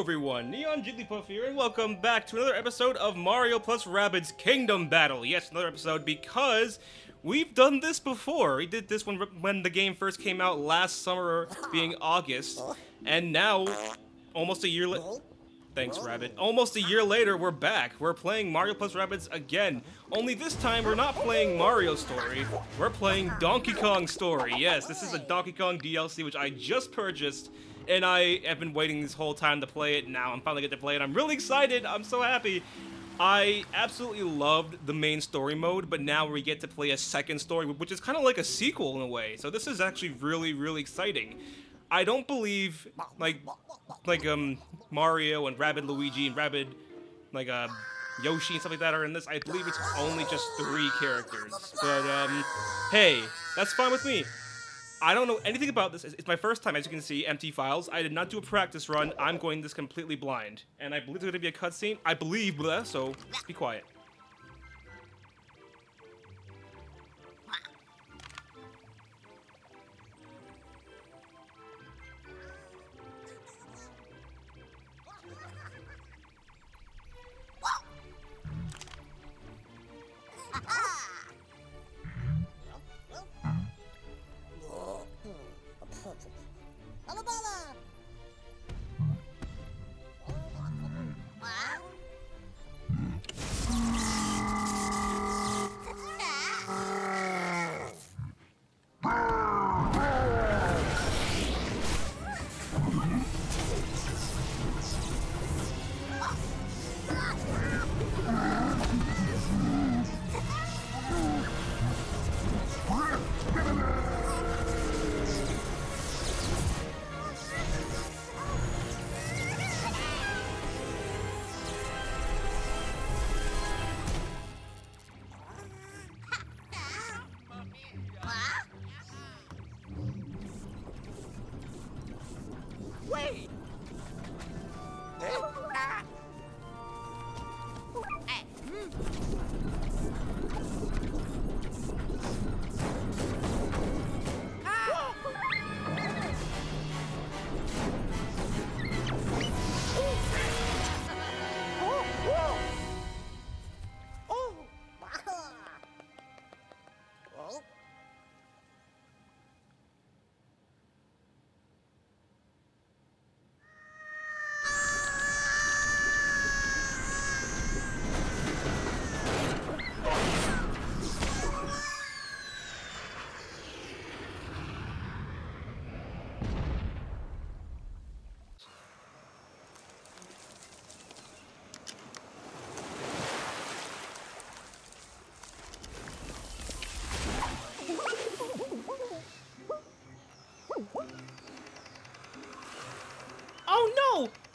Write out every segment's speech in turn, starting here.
everyone, Neon Jigglypuff here, and welcome back to another episode of Mario plus Rabbids Kingdom Battle. Yes, another episode because we've done this before. We did this when when the game first came out last summer, being August, and now, almost a year later. Thanks, Rabbit. Almost a year later, we're back. We're playing Mario plus Rabbids again. Only this time, we're not playing Mario Story. We're playing Donkey Kong Story. Yes, this is a Donkey Kong DLC, which I just purchased and I have been waiting this whole time to play it. Now I'm finally get to play it. I'm really excited. I'm so happy. I absolutely loved the main story mode, but now we get to play a second story, which is kind of like a sequel in a way. So this is actually really, really exciting. I don't believe like like um Mario and Rabbid Luigi and Rabbid like uh Yoshi and stuff like that are in this. I believe it's only just three characters. But um hey, that's fine with me. I don't know anything about this. It's my first time, as you can see, empty files. I did not do a practice run. I'm going this completely blind. And I believe there's going to be a cutscene. I believe, blah, so be quiet.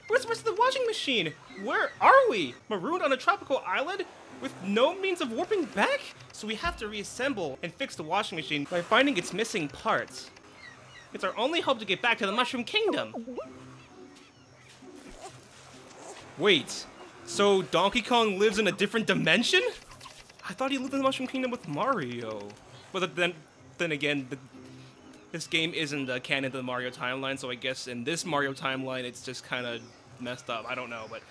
No! Where's the washing machine? Where are we? Marooned on a tropical island with no means of warping back? So we have to reassemble and fix the washing machine by finding its missing parts. It's our only hope to get back to the Mushroom Kingdom. Wait, so Donkey Kong lives in a different dimension? I thought he lived in the Mushroom Kingdom with Mario. But then, then again, the, this game isn't uh, canon to the Mario timeline, so I guess in this Mario timeline, it's just kind of messed up. I don't know, but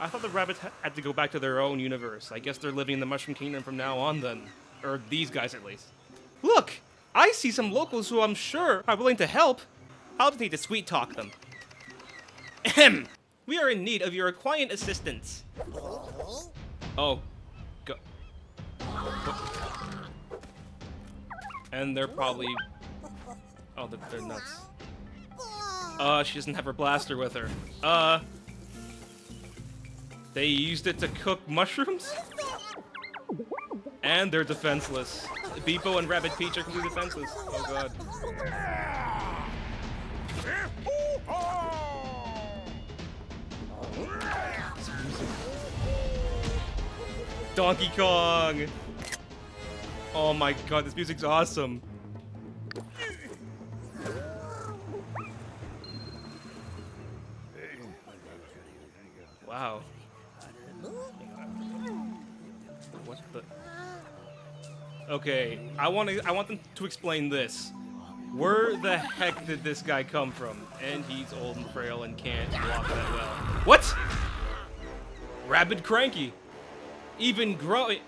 I thought the rabbits had to go back to their own universe. I guess they're living in the Mushroom Kingdom from now on, then, or these guys at least. Look, I see some locals who I'm sure are willing to help. I'll just need to sweet talk them. Ahem. We are in need of your quiet assistance. Oh, go. And they're probably Oh, they're, nuts. Uh, she doesn't have her blaster with her. Uh, they used it to cook mushrooms? And they're defenseless. Beep-0 and Rabbid Peach are completely defenseless. Oh god. Donkey Kong! Oh my god, this music's awesome. Okay, I want to. I want them to explain this. Where the heck did this guy come from? And he's old and frail and can't walk that well. What? Rabbid Cranky. Even grumpy.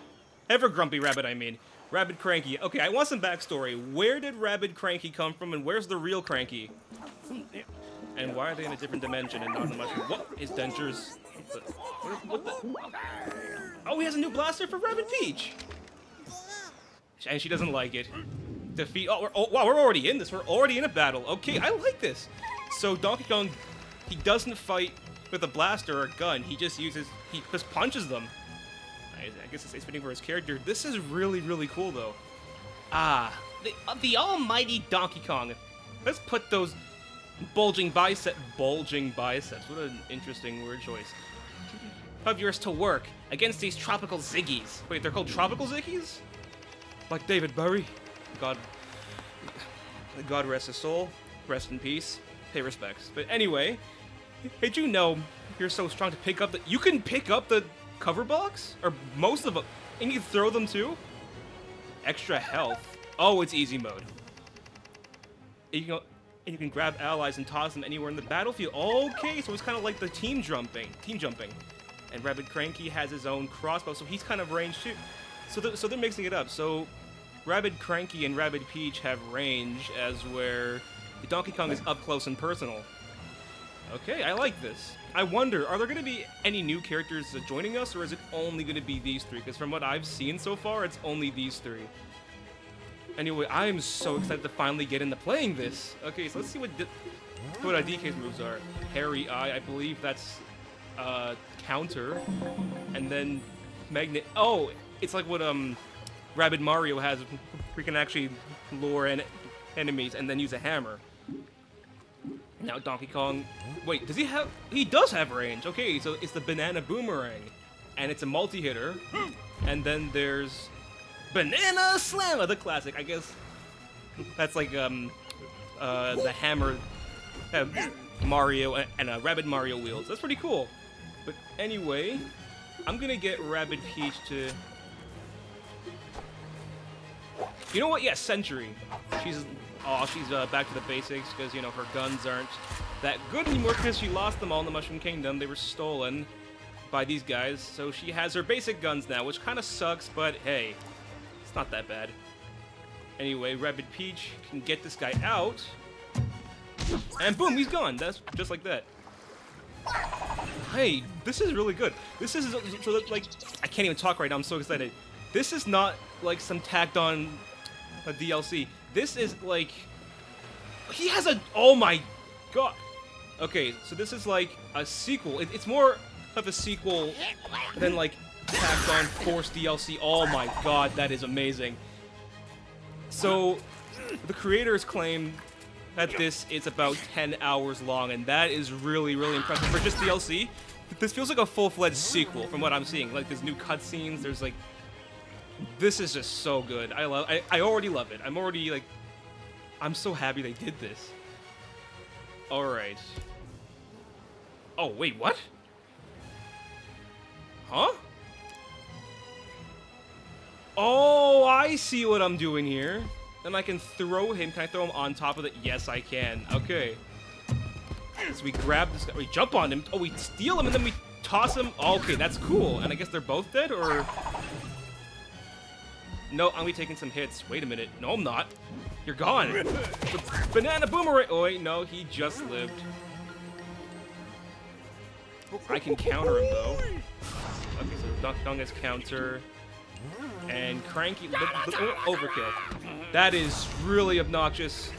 Ever grumpy rabbit, I mean. Rabbid Cranky. Okay, I want some backstory. Where did Rabbid Cranky come from, and where's the real Cranky? And why are they in a different dimension and not in the? What? His dentures. What, what the? Oh, he has a new blaster for Rabbid Peach! And she doesn't like it. Defeat. Oh, oh, wow, we're already in this. We're already in a battle. Okay, I like this. So Donkey Kong, he doesn't fight with a blaster or a gun. He just uses, he just punches them. I, I guess it's fitting for his character. This is really, really cool, though. Ah, the, uh, the almighty Donkey Kong. Let's put those bulging bicep, bulging biceps. What an interesting word choice. Of yours to work against these tropical ziggies. Wait, they're called tropical ziggies? Like David Bowie. God, God rest his soul. Rest in peace. Pay respects. But anyway, did you know you're so strong to pick up the? You can pick up the cover box or most of them, and you throw them too. Extra health. Oh, it's easy mode. You can, and you can grab allies and toss them anywhere in the battlefield. Okay, so it's kind of like the team jumping. Team jumping. And Rabbid Cranky has his own crossbow, so he's kind of ranged too. So, th so they're mixing it up. So Rabbid Cranky and Rabbid Peach have range, as where Donkey Kong is up close and personal. Okay, I like this. I wonder, are there going to be any new characters joining us, or is it only going to be these three? Because from what I've seen so far, it's only these three. Anyway, I am so excited to finally get into playing this. Okay, so let's see what what uh, DK's moves are. Harry Eye, I believe that's uh, counter, and then magnet. Oh, it's like what um, Rabbid Mario has. We can actually lure en enemies and then use a hammer. Now Donkey Kong. Wait, does he have? He does have range. Okay, so it's the banana boomerang, and it's a multi-hitter. And then there's Banana Slammer, the classic. I guess that's like um, uh, the hammer uh, Mario and uh, Rabbid Mario wheels. That's pretty cool. But anyway, I'm gonna get Rabid Peach to. You know what? Yeah, Sentry. She's oh, she's uh, back to the basics because you know her guns aren't that good anymore because she lost them all in the Mushroom Kingdom. They were stolen by these guys, so she has her basic guns now, which kind of sucks. But hey, it's not that bad. Anyway, Rabbid Peach can get this guy out. And boom, he's gone. That's just like that. Hey, this is really good. This is, like, I can't even talk right now. I'm so excited. This is not like some tacked on a DLC. This is like, he has a, oh my god. Okay, so this is like a sequel. It, it's more of a sequel than like tacked on Force DLC. Oh my god, that is amazing. So, the creators claim that this is about 10 hours long, and that is really, really impressive. For just DLC, this feels like a full-fledged sequel from what I'm seeing. Like, there's new cutscenes, there's like... This is just so good. I love I, I already love it. I'm already, like... I'm so happy they did this. Alright. Oh, wait, what? Huh? Oh, I see what I'm doing here. Then I can throw him. Can I throw him on top of it? Yes, I can. Okay. So we grab this guy. We jump on him. Oh, we steal him and then we toss him. Oh, okay, that's cool. And I guess they're both dead, or... No, I'm be taking some hits. Wait a minute. No, I'm not. You're gone. Banana boomerang. Oh, no, he just lived. I can counter him, though. Okay, so Kong has counter. And Cranky, oh, overkill. That is really obnoxious.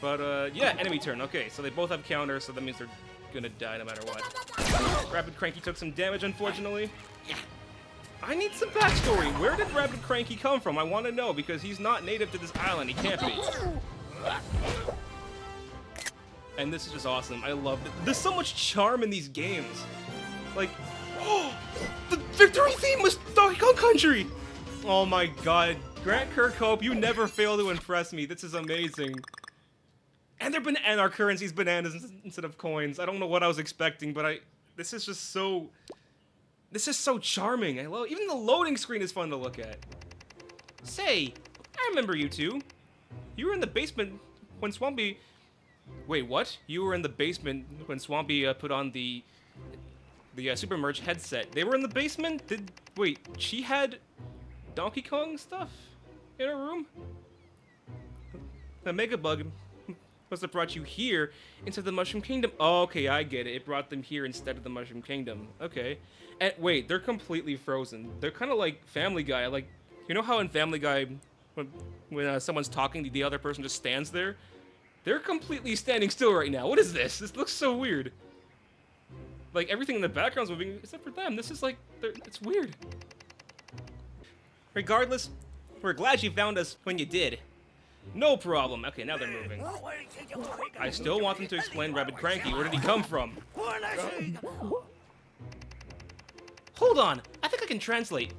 But, uh, yeah, enemy turn. Okay, so they both have counters, so that means they're gonna die no matter what. Rabbid Cranky took some damage, unfortunately. I need some backstory. Where did Rabbid Cranky come from? I want to know, because he's not native to this island. He can't be. And this is just awesome. I love it. There's so much charm in these games. Like, oh, the victory theme was Donkey Kong Country! Oh my god. Grant Kirkhope, you never fail to impress me. This is amazing. And they're ban and our currency's bananas instead of coins. I don't know what I was expecting, but I this is just so this is so charming. I love even the loading screen is fun to look at. Say, I remember you two. You were in the basement when Spawny. Wait, what? You were in the basement when Spawny uh, put on the the uh, SupaMerge headset. They were in the basement. Did wait? She had Donkey Kong stuff in her room. The Mega Bug must have brought you here instead of the Mushroom Kingdom. Oh, okay, I get it. It brought them here instead of the Mushroom Kingdom. Okay. And wait, they're completely frozen. They're kind of like Family Guy. Like, you know how in Family Guy, when, when uh, someone's talking, the other person just stands there? They're completely standing still right now. What is this? This looks so weird. Like, everything in the background's moving except for them. This is like, it's weird. Regardless, we're glad you found us when you did. No problem. Okay, now they're moving. I still want them to explain Rabbid Cranky. Where did he come from? Hold on. I think I can translate.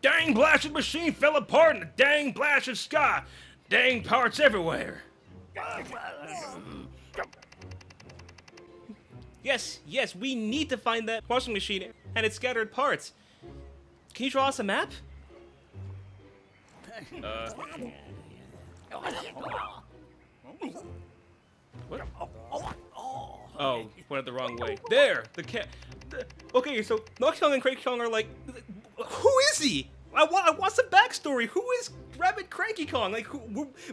Dang blasted machine fell apart in the dang blasted sky. Dang parts everywhere. Yes, yes, we need to find that washing machine and its scattered parts. Can you draw us a map? Uh, what? Oh, went the wrong way. There! The cat. Okay, so Noctung and Cranky Kong are like, who is he? I want, I want some backstory. Who is Rabbid Cranky Kong? Like, who,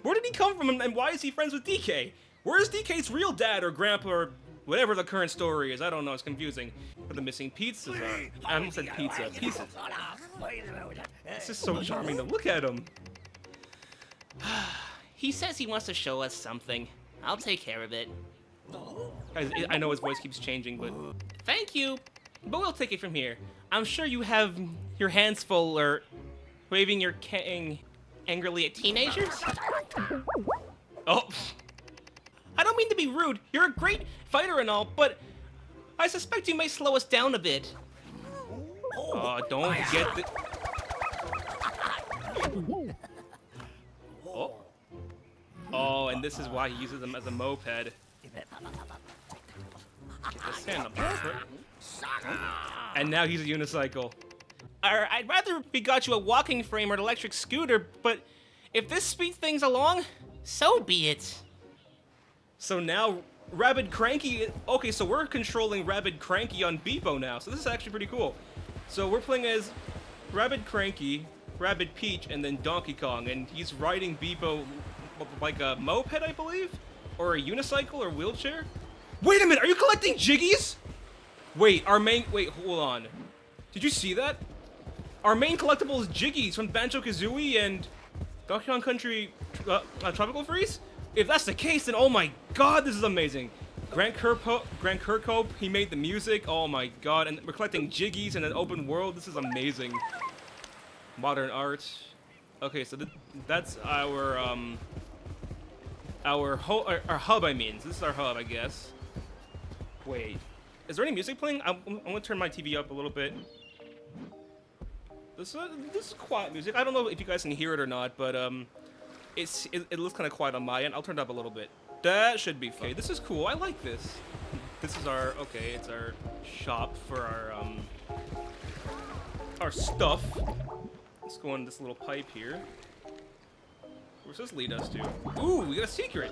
where did he come from, and why is he friends with DK? Where is DK's real dad or grandpa or whatever the current story is? I don't know. It's confusing. But the missing pizzas are. I almost said pizza. Pieces. This is so charming to look at him. He says he wants to show us something. I'll take care of it. I, I know his voice keeps changing, but Thank you. but we'll take it from here. I'm sure you have your hands full or waving your cane angrily at teenagers. Oh, I don't mean to be rude. You're a great fighter and all, but I suspect you may slow us down a bit. Oh, don't get the. Oh. And this is why he uses them as a moped. Get the sand up there. And now he's a unicycle. Or I'd rather we got you a walking frame or an electric scooter, but if this speeds things along, So be it. so now Rabbid Cranky. Okay, so we're controlling Rabbid Cranky on Beep-0 now, so this is actually pretty cool. So we're playing as Rabbid Cranky, Rabbid Peach, and then Donkey Kong, and he's riding Beep-0 like a moped, I believe, or a unicycle or wheelchair. Wait a minute, are you collecting jiggies? Wait, our main. Wait, hold on. Did you see that? Our main collectible is jiggies from Banjo Kazooie and Donkey Kong Country uh, uh, Tropical Freeze. If that's the case, then oh my god, this is amazing. Grant Kirkhope, Grant Kirkhope, he made the music. Oh my god, and we're collecting jiggies in an open world. This is amazing. Modern art. Okay, so th that's our um our ho our, our hub. I mean, this is our hub, I guess. Wait, is there any music playing? I'm, I'm gonna turn my TV up a little bit. This, uh, this is quiet music. I don't know if you guys can hear it or not, but um, it's it, it looks kind of quiet on my end. I'll turn it up a little bit. That should be okay. This is cool. I like this. This is our okay. It's our shop for our um our stuff. Let's go on this little pipe here. Where's this lead us to? Ooh, we got a secret.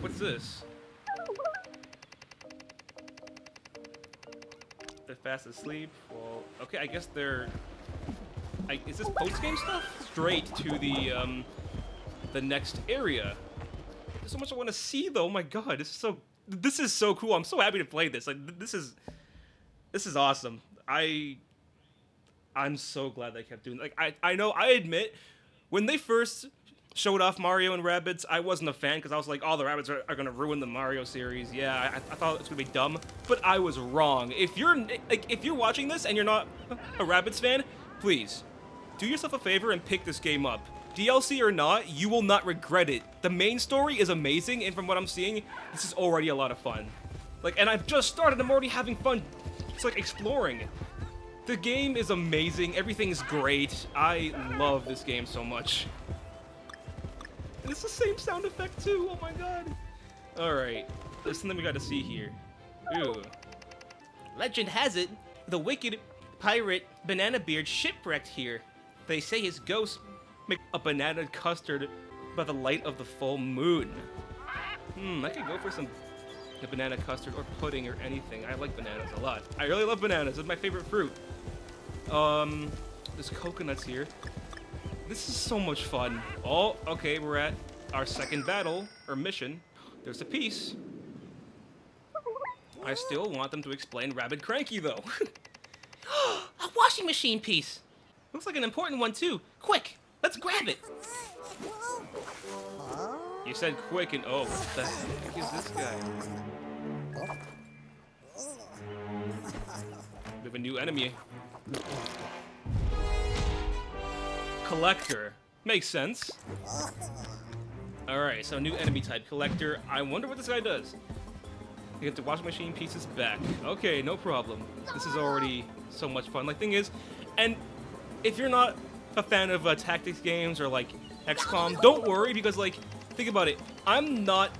What's this? They're fast asleep. Well, okay, I guess they're. I, is this post game stuff? Straight to the um, the next area. There's so much I want to see, though. Oh my god, this is so. This is so cool. I'm so happy to play this. Like, th- this is. This is awesome. I. I'm so glad they kept doing. Like, I I know. I admit, when they first showed off Mario and Rabbids, I wasn't a fan because I was like, oh, the Rabbids are, are gonna ruin the Mario series. Yeah, I, I thought it was gonna be dumb, but I was wrong. If you're like, if you're watching this and you're not a Rabbids fan, please do yourself a favor and pick this game up. DLC or not, you will not regret it. The main story is amazing, and from what I'm seeing, this is already a lot of fun. Like, and I've just started. I'm already having fun. It's like exploring. The game is amazing. Everything's great. I love this game so much. And it's the same sound effect too. Oh my god. All right. There's something we got to see here. Ooh. Legend has it, the wicked pirate Banana Beard shipwrecked here. They say his ghost make a banana custard by the light of the full moon. Hmm, I could go for some banana custard or pudding or anything. I like bananas a lot. I really love bananas. It's my favorite fruit. Um, there's coconuts here. This is so much fun. Oh, okay, we're at our second battle, or mission. There's a piece. I still want them to explain Rabbid Cranky, though. A washing machine piece. Looks like an important one, too. Quick, let's grab it. You said quick and oh, what the heck is this guy? We have a new enemy. Collector. Makes sense. Alright, so new enemy type, Collector. I wonder what this guy does. You get the washing machine pieces back. Okay, no problem. This is already so much fun. Like, thing is, and if you're not a fan of uh, tactics games or like XCOM, don't worry because like, think about it. I'm not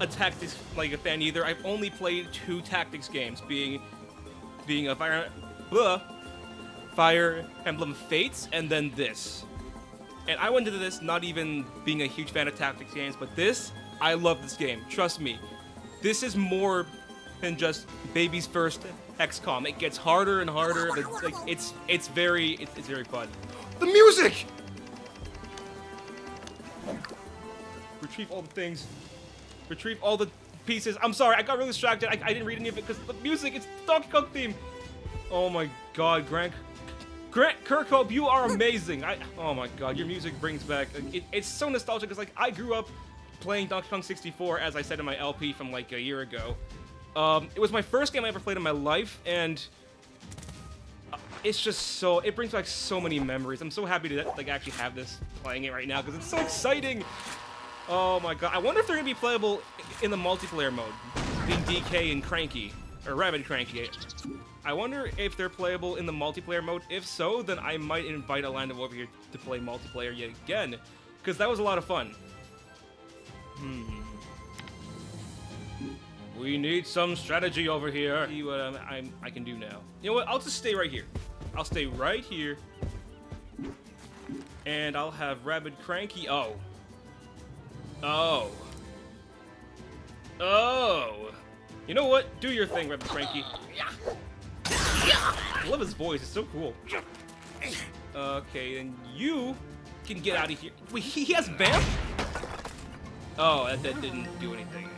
a tactics like a fan either. I've only played two tactics games, being being a Fire, blah, Fire Emblem Fates, and then this. And I went into this not even being a huge fan of tactics games, but this, I love this game. Trust me. This is more than just baby's first XCOM. It gets harder and harder. But like it's it's very it's, it's very fun. The music. Retrieve all the things. Retrieve all the pieces. I'm sorry, I got really distracted. I, I didn't read any of it because the music. It's the Donkey Kong theme. Oh my God, Grant. Grant Kirkhope, you are amazing. I oh my God, your music brings back. It, it's so nostalgic. It's like I grew up playing Donkey Kong 64, as I said in my LP from like a year ago. Um, it was my first game I ever played in my life, and uh, it's just so it brings back so many memories. I'm so happy to like actually have this playing it right now because it's so exciting. Oh my god! I wonder if they're gonna be playable in the multiplayer mode, being DK and Cranky or Rabbid Cranky. I wonder if they're playable in the multiplayer mode. If so, then I might invite Alando over here to play multiplayer yet again, because that was a lot of fun. Hmm. We need some strategy over here. See what I'm, I'm, I can do now. You know what? I'll just stay right here. I'll stay right here. And I'll have Rabbid Cranky. Oh. Oh. Oh. You know what? Do your thing, Rabbid Cranky. I love his voice. It's so cool. Okay, and you can get out of here. Wait, he has Vamp? Oh, that, that didn't do anything.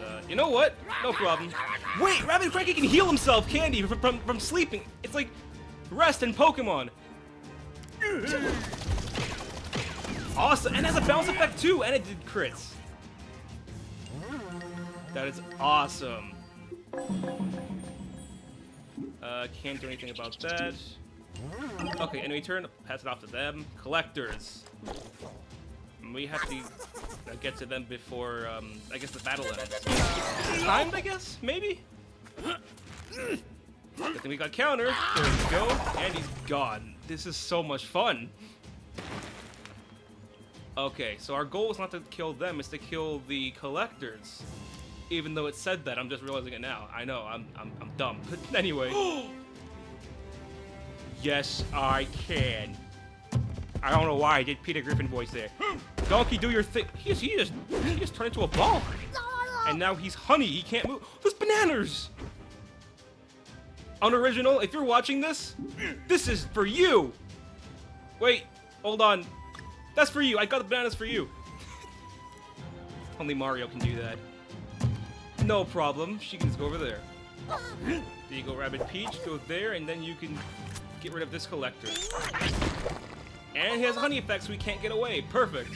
Uh, you know what? No problem. Wait, Rabbid Cranky can heal himself, Candy, from, from, from sleeping. It's like rest in Pokemon. Awesome, and has a bounce effect too, and it did crits. That is awesome. Uh, can't do anything about that. Okay, enemy turn, pass it off to them. Collectors. We have to uh, get to them before, um, I guess the battle ends. Timed, I guess? Maybe? Good thing we got counter. There we go. And he's gone. This is so much fun. Okay, so our goal is not to kill them, it's to kill the collectors. Even though it said that, I'm just realizing it now. I know, I'm, I'm, I'm dumb. But anyway. yes, I can. I don't know why I did Peter Griffin voice there. Donkey, do your thing. He just, he just, he just turned into a ball. And now he's honey. He can't move. There's bananas. Unoriginal, if you're watching this, this is for you. Wait, hold on. That's for you. I got the bananas for you. Only Mario can do that. No problem. She can just go over there. There you go, Rabbid Peach. Go there, and then you can get rid of this collector. And he has honey effects. we can't get away. Perfect.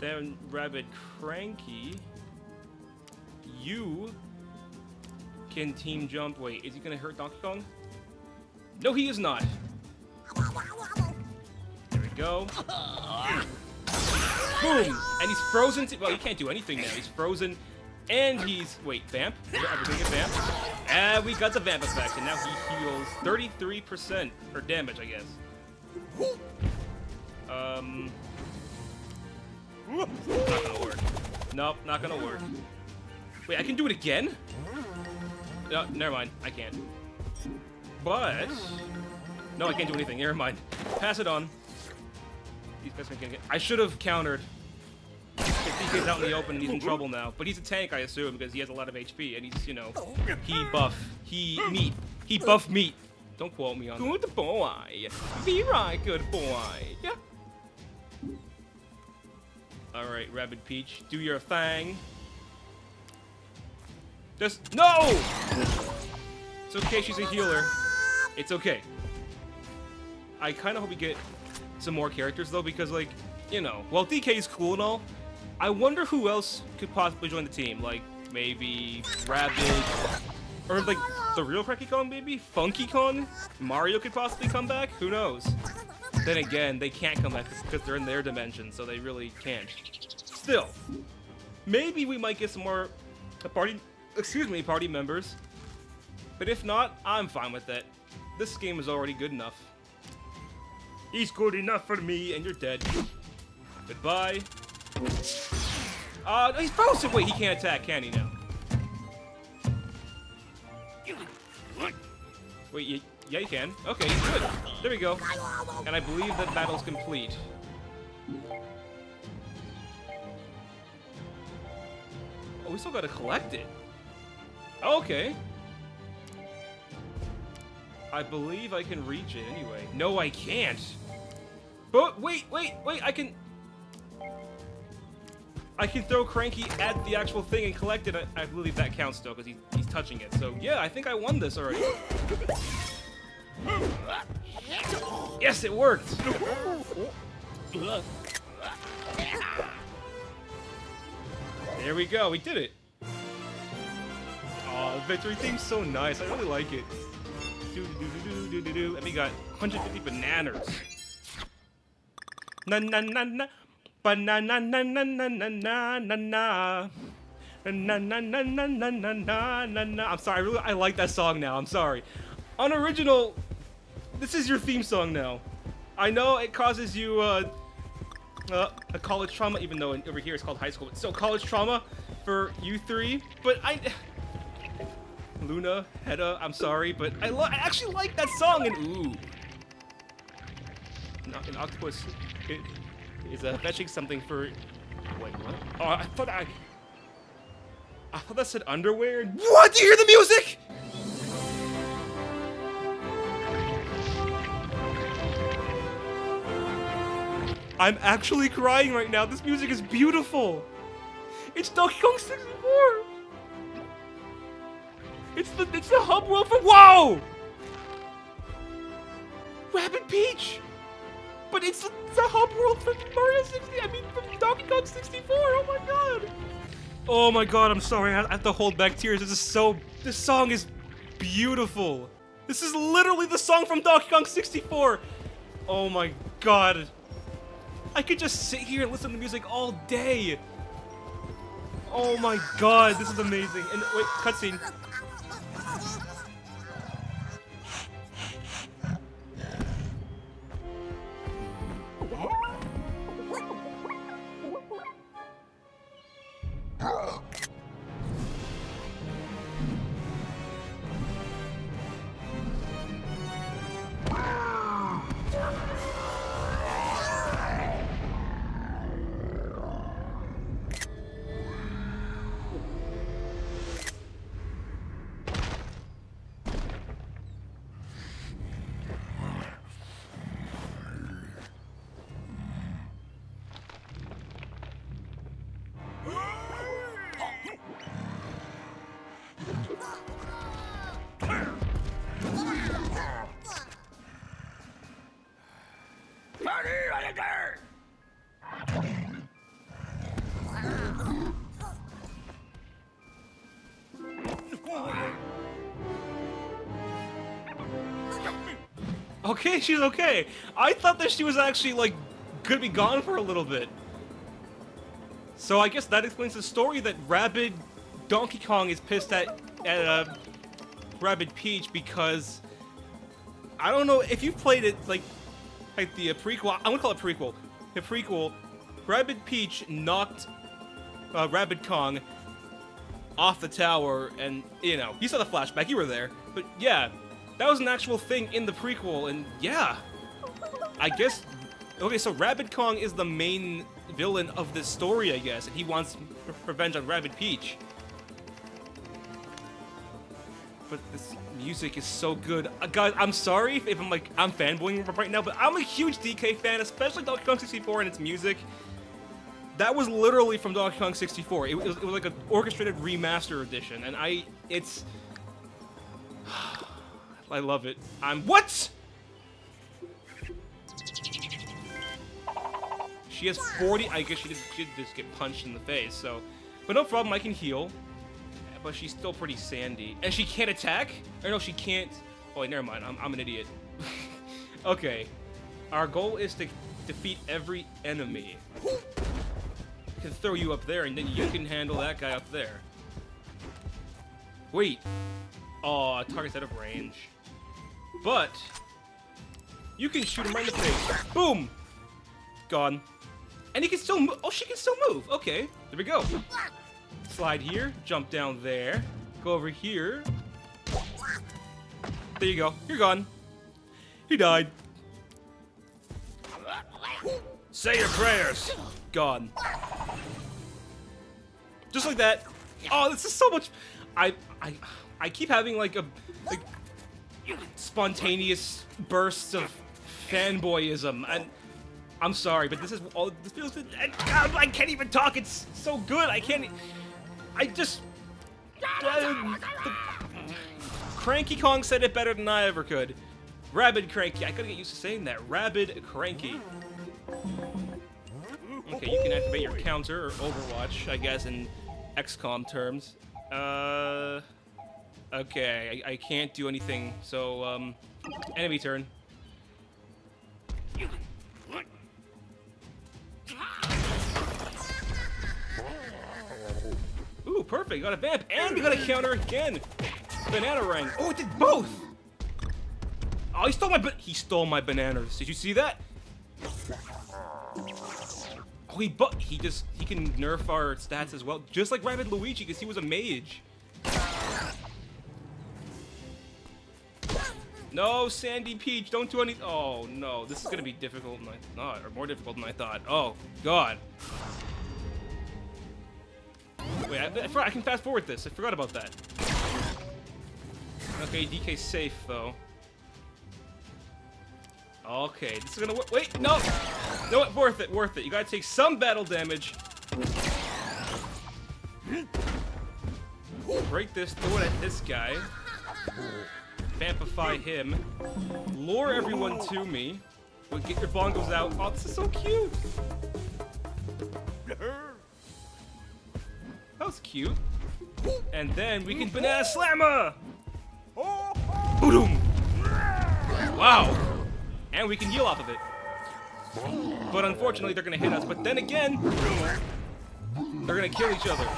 Then Rabbid Cranky, you can team jump. Wait, is he gonna hurt Donkey Kong? No, he is not. There we go. Boom! And he's frozen. well, he can't do anything now. He's frozen. And he's... Wait, Vamp? Are we Vamp? And we got the Vamp effect, and now he heals 33% or damage, I guess. Um... Not gonna work. Nope, not gonna work. Wait, I can do it again? No, never mind. I can't. But... No, I can't do anything. Never mind. Pass it on. these guys gonna get. I should have countered. If DK's out in the open, and he's in trouble now. But he's a tank, I assume, because he has a lot of HP, and he's, you know, he buff, he meat, he buff meat. Don't quote me on that. Good boy, very good boy. Yeah. All right, Rabbid Peach, do your thing. Just no. It's okay, she's a healer. It's okay. I kind of hope we get some more characters though, because like, you know, well, DK is cool and all, I wonder who else could possibly join the team. Like maybe Rabbid, or like the real Cranky Kong, maybe Funky Kong. Mario could possibly come back. Who knows? Then again, they can't come back because they're in their dimension, so they really can't. Still, maybe we might get some more party, excuse me, party members. But if not, I'm fine with it. This game is already good enough. He's good enough for me, and you're dead. Goodbye. Uh, he's frozen. Wait, he can't attack, can he now? Wait, y yeah, he can. Okay, good. There we go. And I believe that battle's complete. Oh, we still gotta collect it. Okay. I believe I can reach it anyway. No, I can't. But wait, wait, wait, I can... I can throw Cranky at the actual thing and collect it. I, I believe that counts still, because he's, he's touching it. So yeah, I think I won this already. Yes, it worked! There we go, we did it! The victory theme's so nice, I really like it. Do do do do do do do. And we got 150 bananas. Na na na na. Na na na na na na na. Na na na na na na na na na. I'm sorry, I really I like that song now. I'm sorry. Unoriginal. This is your theme song now. I know it causes you uh, uh, a college trauma, even though over here it's called high school. But still college trauma for you three. But I. Luna, Hedda, I'm sorry, but I, I actually like that song, and ooh. An, an octopus it, is uh, fetching something for... Wait, what? Oh, I thought I... I thought that said underwear. What? Do you hear the music? I'm actually crying right now. This music is beautiful. It's Donkey Kong 64. It's the it's the hub world for Whoa! Rabbid Peach! But it's the, it's the hub world from Mario 60, I mean from Donkey Kong 64, oh my god! Oh my god, I'm sorry, I have to hold back tears. This is so this song is beautiful. This is literally the song from Donkey Kong 64! Oh my god. I could just sit here and listen to music all day. Oh my god, this is amazing. And wait, cutscene. Okay, she's okay. I thought that she was actually, like, gonna be gone for a little bit. So I guess that explains the story that Rabbid Donkey Kong is pissed at, at uh, Peach because... I don't know, if you've played it, like, like the uh, prequel, I'm gonna call it prequel. The prequel, Rabbid Peach knocked uh, Kong off the tower, and, you know, you saw the flashback, you were there. But yeah, that was an actual thing in the prequel, and yeah, I guess Okay, so Rabbid Kong is the main villain of this story, I guess, and he wants revenge on Rabbid Peach. But this music is so good. Uh, guys, I'm sorry if, if I'm like, I'm fanboying right now, but I'm a huge DK fan, especially Donkey Kong 64 and its music. That was literally from Donkey Kong 64. It, was, it was like an orchestrated remaster edition, and I, it's, I love it. I'm what? She has 40. I guess she did, just get punched in the face. So, but no problem. I can heal. But she's still pretty sandy, and she can't attack. Or no, she can't. Oh, wait, never mind. I'm, I'm an idiot. okay, our goal is to defeat every enemy. I can throw you up there, and then you can handle that guy up there. Wait. Oh, target's out of range. But you can shoot him right in the face. Boom. Gone. And he can still move. Oh, she can still move. Okay, there we go. Slide here, jump down there, go over here. There you go. You're gone. He died. Say your prayers. Gone. Just like that. Oh, this is so much. I I I keep having like a like spontaneous bursts of fanboyism and. I'm sorry, but this is all. This feels. I, I can't even talk. It's so good. I can't. I just. Uh, the, Cranky Kong said it better than I ever could. Rabbid Cranky. I gotta get used to saying that. Rabbid Cranky. Okay, you can activate your counter or Overwatch, I guess, in XCOM terms. Uh. Okay, I, I can't do anything. So, um, enemy turn. Ooh, perfect. Got a vamp, and we got a counter again. Banana ring. Oh, it did both. Oh, he stole my. He stole my bananas. Did you see that? Oh, he but he just he can nerf our stats as well, just like Rabbid Luigi, because he was a mage. No, Sandy Peach, don't do any. Oh no, this is gonna be difficult than I thought, or more difficult than I thought. Oh God. Wait, I, I, can fast forward this. I forgot about that. Okay, DK's safe though. Okay, this is gonna work. Wait, no, no, what? Worth it, worth it. You gotta take some battle damage. Break this, throw it at this guy. Vampify him. Lure everyone to me. But get your bongos out. Oh, this is so cute. That was cute. And then we can banana slammer. Boom! Wow. And we can heal off of it. But unfortunately, they're gonna hit us. But then again, they're gonna kill each other.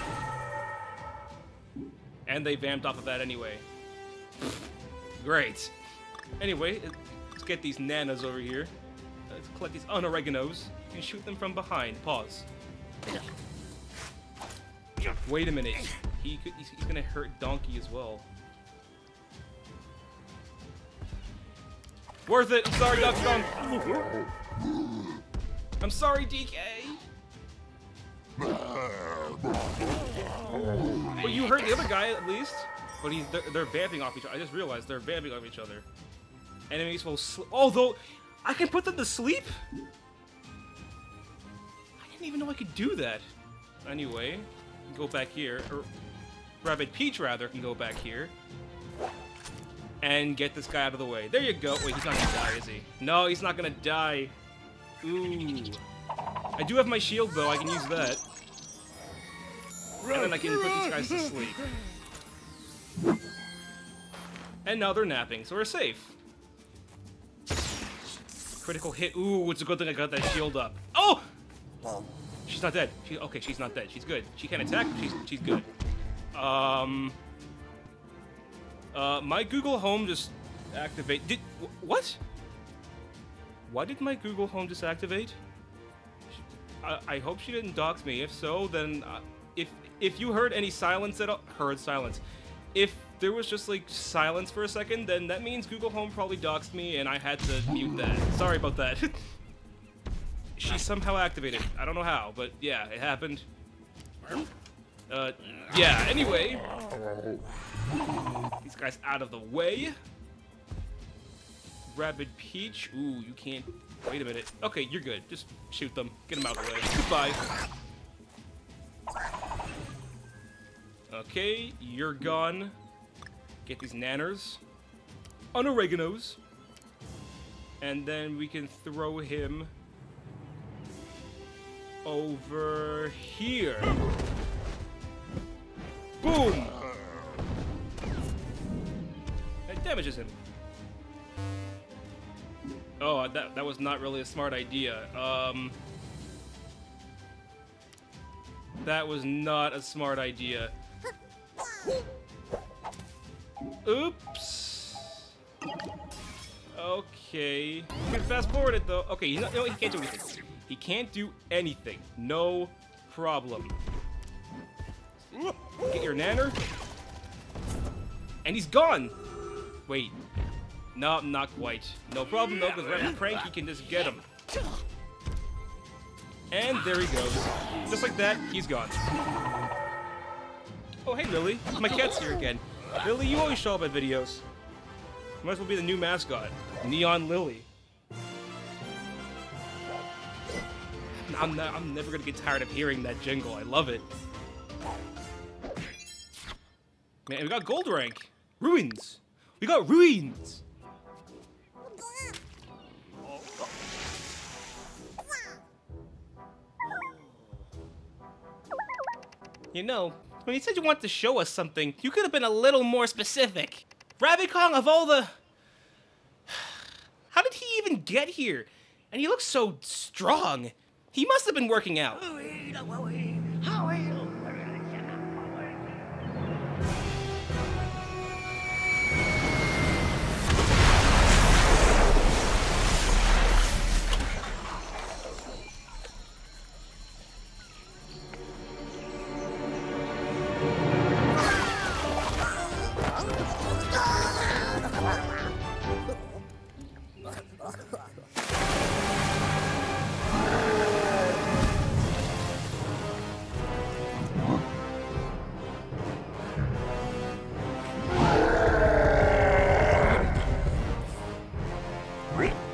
And they vamped off of that anyway. Great. Anyway, let's get these nanas over here. Uh, let's collect these unoreganos and shoot them from behind. Pause. Wait a minute. He could, he's, he's gonna hurt Donkey as well. Worth it. I'm sorry, Donkey Kong. I'm sorry, DK. Well, you hurt the other guy at least. But he's they're, they're vamping off each other. I just realized they're vamping off each other. Enemies will sleep. Although, I can put them to sleep? I didn't even know I could do that. Anyway, go back here. Or Rabbid Peach, rather, can go back here. And get this guy out of the way. There you go. Wait, he's not gonna die, is he? No, he's not gonna die. Ooh. I do have my shield, though. I can use that. And then I can put these guys to sleep. And now they're napping, so we're safe. Critical hit. Ooh, it's a good thing I got that shield up. Oh! She's not dead. She, okay, she's not dead. She's good. She can attack. She's she's good. Um. Uh, my Google Home just activate. Did wh- what? Why did my Google Home just activate? I, I hope she didn't dox me. If so, then uh, if if you heard any silence at all, heard silence. If there was just like silence for a second, then that means Google Home probably doxed me, and I had to mute that. Sorry about that. she somehow activated. I don't know how, but yeah, it happened. Uh, yeah, anyway. These guys out of the way. Rabbid Peach. Ooh, you can't... Wait a minute. Okay, you're good. Just shoot them. Get them out of the way. Goodbye. Okay, you're gone. Get these nanners. On oreganos. And then we can throw him over here. Boom! That damages him. Oh, that, that was not really a smart idea. Um, that was not a smart idea. Oops. Okay. You can fast forward it though. Okay, he's not, no, he can't do anything. He can't do anything. No problem. Get your nanner. And he's gone. Wait. No, not quite. No problem though, because Rabbid Cranky can just get him. And there he goes. Just like that, he's gone. Oh, hey, Lily. My cat's here again. Lily, you always show up at videos. Might as well be the new mascot. Neon Lily. I'm, not, I'm never gonna get tired of hearing that jingle. I love it. Man, we got gold rank. Ruins. We got ruins. You know, when you said you wanted to show us something, you could have been a little more specific. Rabbid Kong of all the... How did he even get here? And he looks so strong. He must have been working out. Jesus.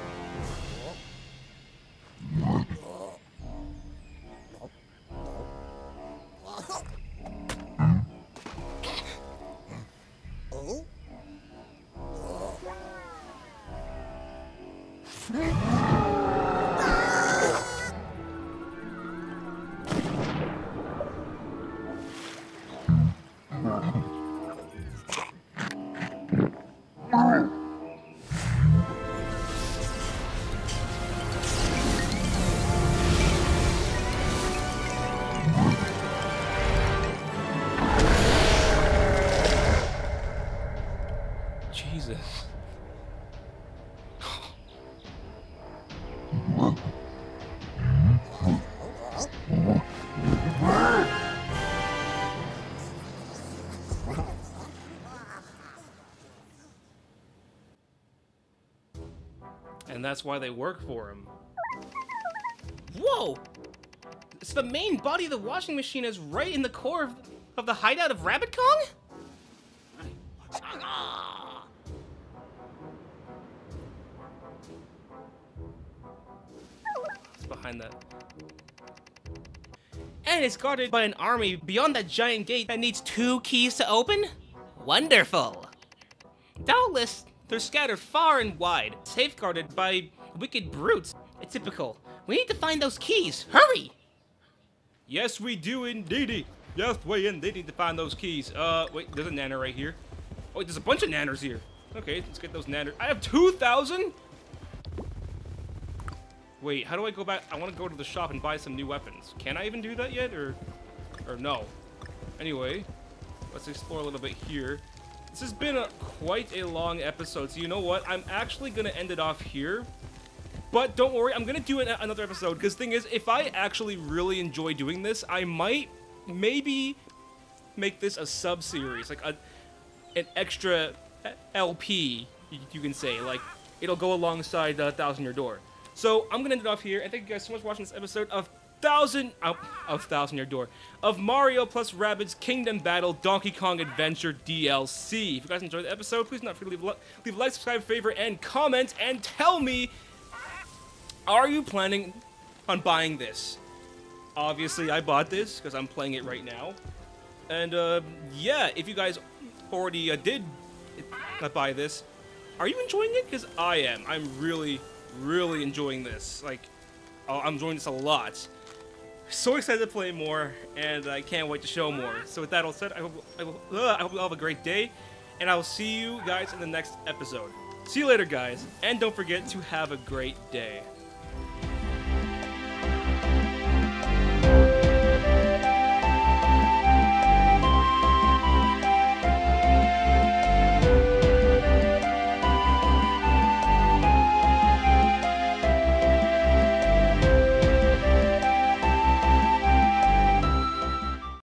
And that's why they work for him. Whoa! So the main body of the washing machine is right in the core of, of the hideout of Rabbid Kong? It's behind that. And it's guarded by an army beyond that giant gate that needs two keys to open? Wonderful! Doubtless, they're scattered far and wide, safeguarded by wicked brutes. It's typical. We need to find those keys. Hurry! Yes, we do indeedy. Yes, we indeed need to find those keys. Uh, wait, there's a nanner right here. Oh, wait, there's a bunch of nanners here. Okay, let's get those nanners. I have 2,000? Wait, how do I go back? I want to go to the shop and buy some new weapons. Can I even do that yet, or, or no? Anyway, let's explore a little bit here. This has been a, quite a long episode, so you know what? I'm actually going to end it off here. But don't worry, I'm going to do an, another episode, because thing is, if I actually really enjoy doing this, I might maybe make this a sub-series, like a, an extra LP, you, you can say. Like, it'll go alongside the Thousand Year Door. So I'm gonna end it off here, and thank you guys so much for watching this episode of Thousand of, of Thousand Year Door of Mario plus Rabbids Kingdom Battle Donkey Kong Adventure DLC. If you guys enjoyed the episode, please not forget to leave a, leave a like, subscribe, favorite, and comment, and tell me, are you planning on buying this? Obviously, I bought this because I'm playing it right now. And uh, yeah, if you guys already uh, did uh, buy this, are you enjoying it? Because I am. I'm really, really enjoying this. Like, oh, I'm enjoying this a lot. So excited to play more, and I can't wait to show more. So with that all said, I hope, I hope, uh, I hope you all have a great day, and I will see you guys in the next episode. See you later, guys, and don't forget to have a great day.